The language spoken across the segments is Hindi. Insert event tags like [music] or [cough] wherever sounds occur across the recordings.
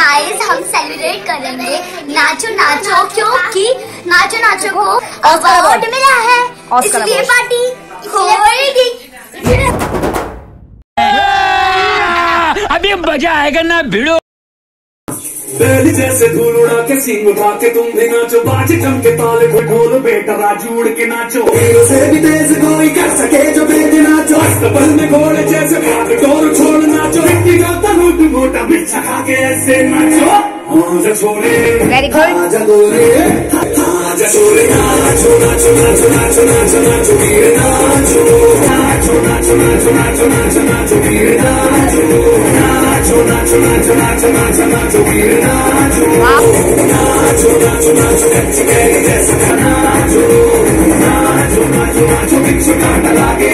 गाइस हम सेलिब्रेट करेंगे। नाचो नाचो क्योंकि नाचो नाचो को अवार्ड मिला है। इसलिए। पार्टी होएगी। अभी मज़ा आएगा ना भिड़ो। बैल जैसे धूल उड़ा के सिंग उठा के तुम भी नाचो। बाजे चमके ताले को ढोल बेटा राजू उड़ के नाचो। से भी तेज कोई कर सके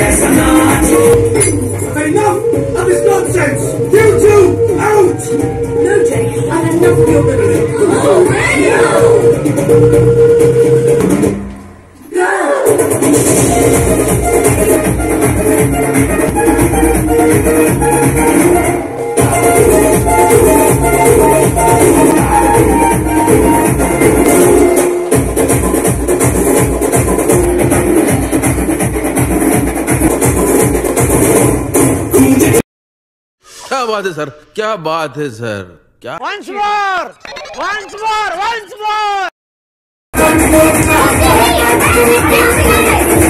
ऐसा नाचो Enough of this nonsense! क्या बात है सर? क्या बात है sir? once more, once more, once more. [laughs]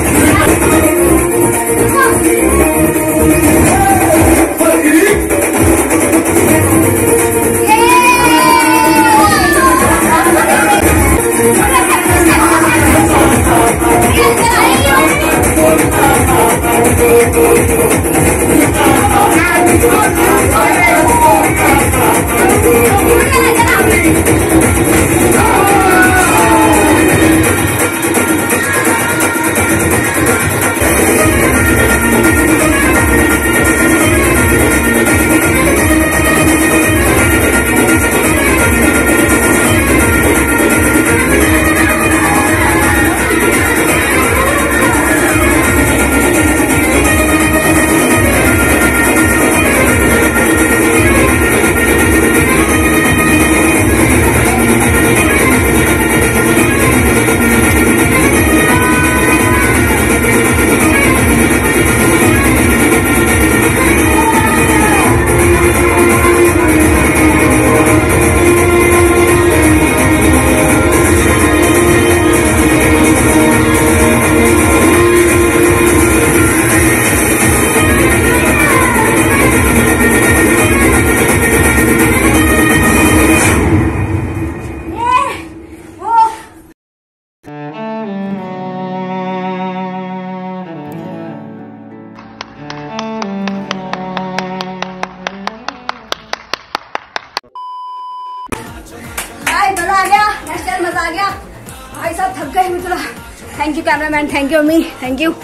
आ गया। भाई साहब, थक गए थोड़ा thank you cameraman thank you अम्मी. Thank you